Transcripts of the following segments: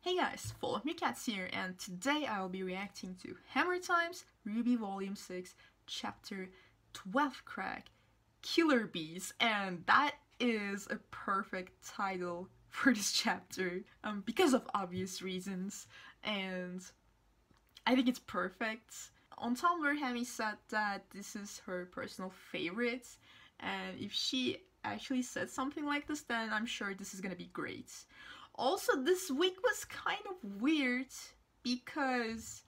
Hey guys, Meerkats here, and today I will be reacting to Hammer Times RWBY Volume 6, Chapter 12 Crack, Killer Bees, and that is a perfect title for this chapter um, because of obvious reasons, and I think it's perfect. On Tumblr, Hemi said that this is her personal favorite, and if she actually said something like this, then I'm sure this is gonna be great. Also, this week was kind of weird because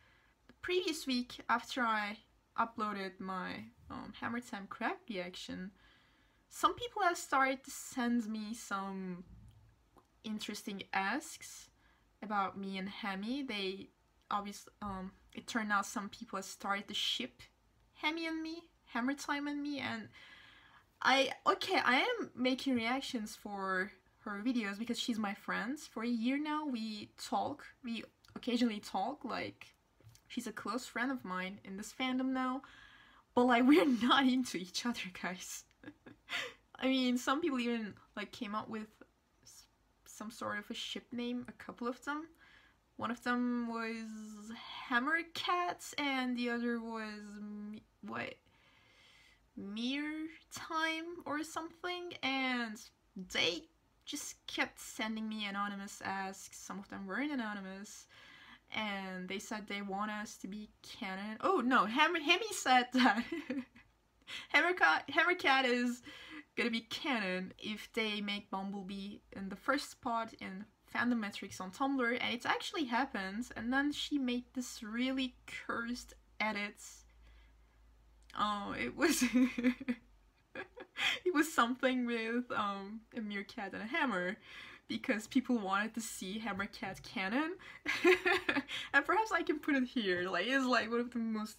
the previous week, after I uploaded my um, Hammertime Crack reaction, some people have started to send me some interesting asks about me and Hemi. They obviously, um, it turned out some people have started to ship Hemi and me, Hammertime and me, and I, okay, I am making reactions for her videos because she's my friend. For a year now, we talk. We occasionally talk. Like, she's a close friend of mine in this fandom now. But like, we're not into each other, guys. I mean, some people even like came up with some sort of a ship name. A couple of them. One of them was Hammer Cats, and the other was what? Mere time or something, and they just kept sending me anonymous asks. Some of them weren't anonymous. And they said they want us to be canon. Oh no, Hemi said that Hammercat, Hammercat is gonna be canon if they make Bumblebee in the first spot in Fandom Metrics on Tumblr, and it actually happens. And then she made this really cursed edit. Oh, it was it was something with um, a meerkat and a hammer because people wanted to see Hammercat canon and perhaps I can put it here like it's like one of the most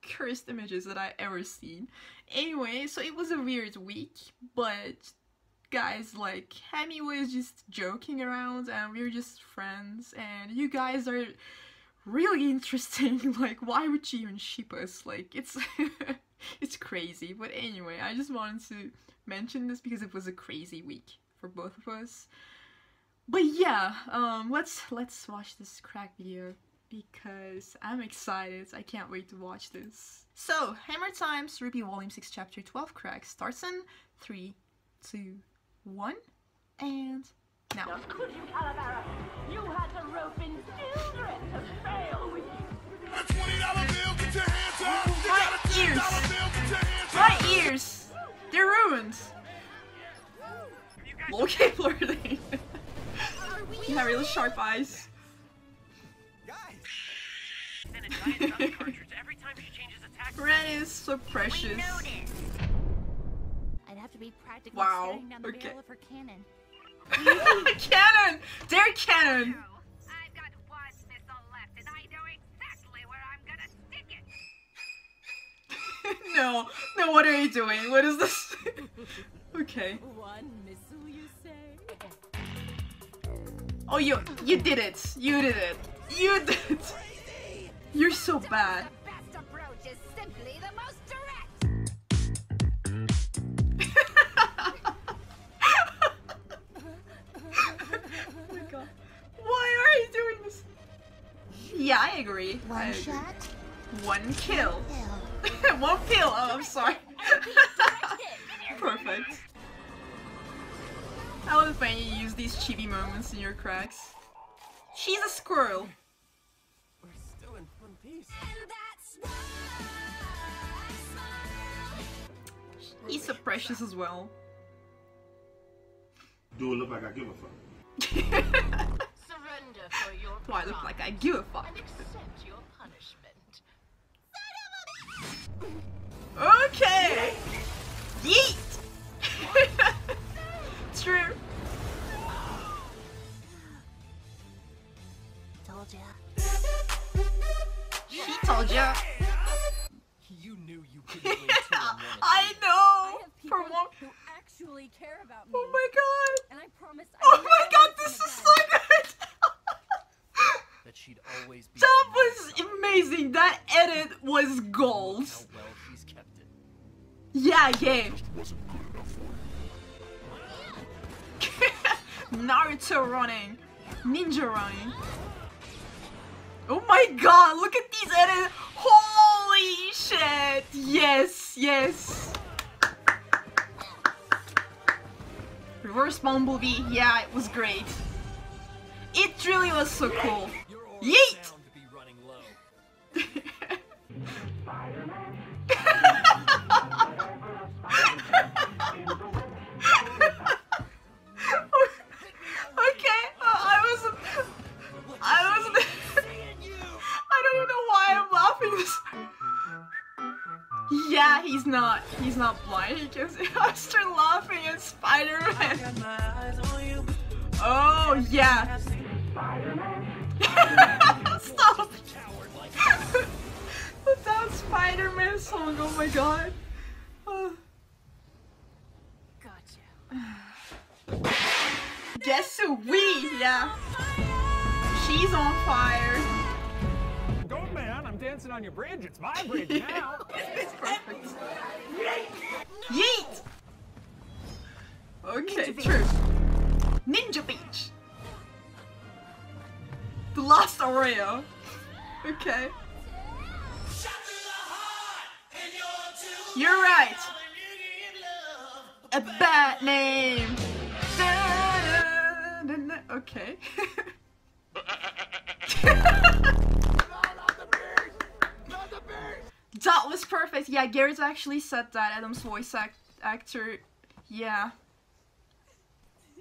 cursed images that I ever seen. Anyway so it was a weird week but guys like Hemi was just joking around and we were just friends and you guys are really interesting. Like why would you even ship us? Like it's it's crazy. But anyway, I just wanted to mention this because it was a crazy week for both of us. But yeah, um, let's let's watch this crack video because I'm excited. I can't wait to watch this. So, Hammertime's RWBY Volume 6 Chapter 12 crack starts in 3, 2, 1, and now. Now could you, Calavera? You had the rope in Stildred to fail with you. A $20 bill, get ears. bill, get your hands My ears! They're ruined! Okay, flirting. you have really sharp eyes. and a giant dust cartridge every time she changes attack. Ren is so precious. I'd have to be practically Wow, down the okay. barrel of her cannon. cannon! They're cannon! I've got one missile left, and I know exactly where I'm gonna stick it. no, no, what are you doing? What is this? okay. One missile, you say? Oh, you, you did it. You did it. You did it. You're so bad. The best approach is simply the most direct. Oh my god. Why are you doing this? Yeah, I agree. I One agree. shot, One kill. kill. One pill. Oh, I'm sorry. Perfect. I love when you use these chibi moments in your cracks. She's a squirrel. We're still in one piece. He's so precious as well. Do it look like I give a fuck? Surrender for your Do I look like I give a fuck? and accept your punishment. Yeet! True. Told ya. She told ya. You knew you couldn't win two. I know! I have people For one. who actually care about me. Oh my god! And I promise I Oh will my never god, let this them is again. so good! That she'd always be. that on my was side. amazing. That edit was gold. How well she's kept it. You. Naruto running. Ninja running. Oh my god, look at these edits. Holy shit. Yes, yes. Reverse Bumblebee, yeah, it was great. It really was so cool. Yeet! He's not. He's not blind. He. I start laughing at Spider-Man. Oh yeah. Stop. that Spider-Man song. Oh my god. Gotcha. guess who we? Yeah. She's on fire. Go, man. I'm dancing on your bridge. It's my bridge now. Perfect. Yeet! Okay, true. Ninja Beach! The Lost Oreo. Okay. You're right. A bad name. Okay. That was perfect. Yeah, Garrett actually said that. Adam's voice act- actor. Yeah.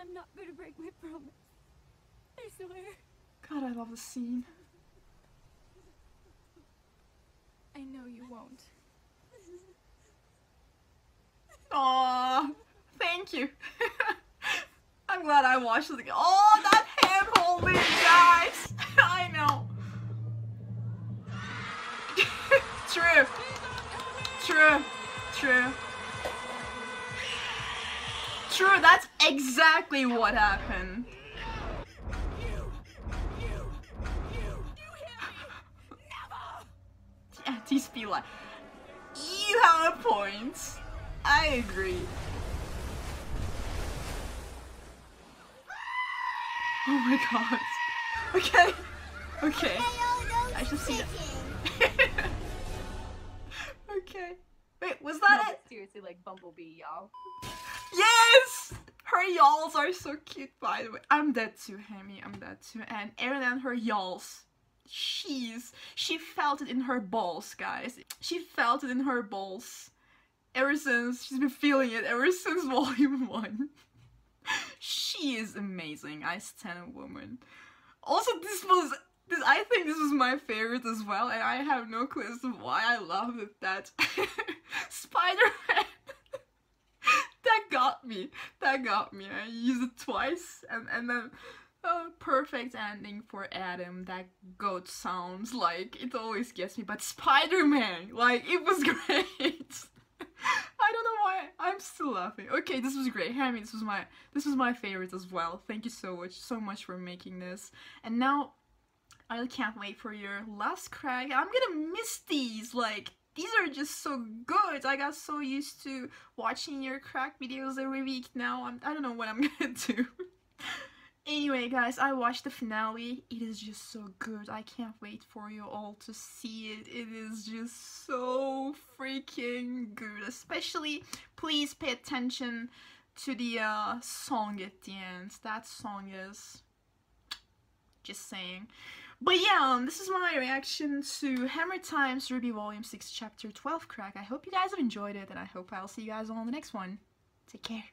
I'm not gonna break my promise. I swear. God, I love the scene. I know you won't. Aw, thank you. I'm glad I watched it. Oh, that hand holding, guys. True. True. True, that's exactly what happened. Yeah, TSP like, you have a point. I agree. Oh my god. Okay. Okay. I should see that. okay. Was that it? Seriously, like Bumblebee, y'all. Yes! Her yalls are so cute, by the way. I'm dead too, Hammy. I'm dead too. And Arryn and her yalls. She's. She felt it in her balls, guys. She felt it in her balls. Ever since. She's been feeling it ever since volume 1. she is amazing. I stand a woman. Also, this was. This, I think this is my favorite as well, and I have no clue as to why I love it that Spider-Man that got me. That got me. I used it twice, and and then oh, perfect ending for Adam. That goat sounds like it always gets me, but Spider Man, like it was great. I don't know why I'm still laughing. Okay, this was great, Hammy. This was my this was my favorite as well. Thank you so much, so much for making this. And now I can't wait for your last crack. I'm gonna miss these. Like these are just so good. I got so used to watching your crack videos every week. Now I'm I don't know what I'm gonna do. anyway, guys, I watched the finale. It is just so good. I can't wait for you all to see it. It is just so freaking good. Especially, please pay attention to the uh, song at the end. That song is just saying. But yeah, um, this is my reaction to Hammer Times RWBY Volume 6 Chapter 12 Crack. I hope you guys have enjoyed it, and I hope I'll see you guys all in the next one. Take care.